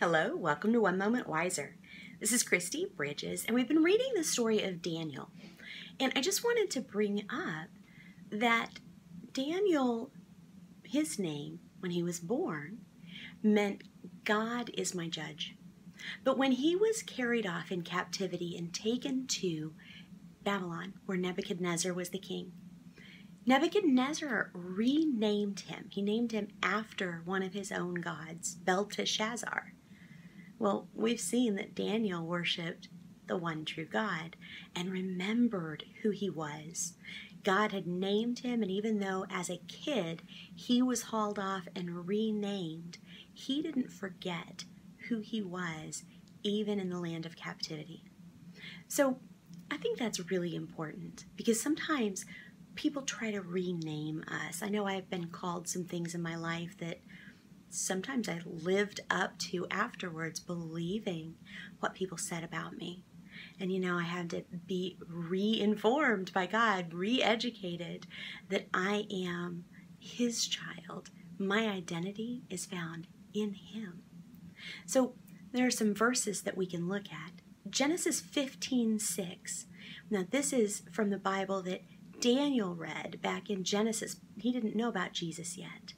Hello, welcome to One Moment Wiser. This is Kristi Bridges, and we've been reading the story of Daniel. And I just wanted to bring up that Daniel, his name, when he was born, meant God is my judge. But when he was carried off in captivity and taken to Babylon, where Nebuchadnezzar was the king, Nebuchadnezzar renamed him. He named him after one of his own gods, Belteshazzar. Well, we've seen that Daniel worshiped the one true God and remembered who he was. God had named him, and even though as a kid he was hauled off and renamed, he didn't forget who he was, even in the land of captivity. So I think that's really important because sometimes people try to rename us. I know I've been called some things in my life that sometimes I lived up to afterwards, believing what people said about me. And you know, I had to be re-informed by God, re-educated that I am His child. My identity is found in Him. So there are some verses that we can look at. Genesis 15 6. Now, this is from the Bible that Daniel read back in Genesis. He didn't know about Jesus yet.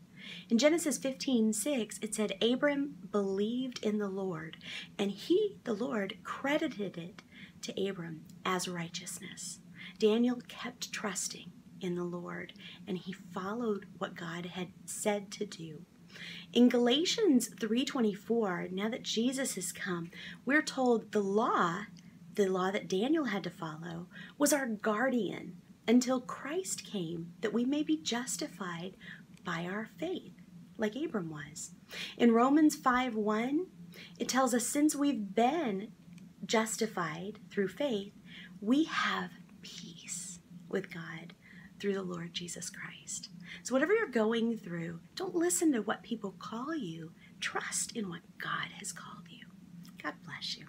In Genesis 15 6, it said, Abram believed in the Lord, and he, the Lord, credited it to Abram as righteousness. Daniel kept trusting in the Lord, and he followed what God had said to do. In Galatians 3:24, now that Jesus has come, we're told the law, the law that Daniel had to follow, was our guardian until Christ came that we may be justified by our faith, like Abram was. In Romans 5 1, it tells us since we've been justified through faith, we have peace with God through the Lord Jesus Christ. So, whatever you're going through, don't listen to what people call you. Trust in what God has called you. God bless you.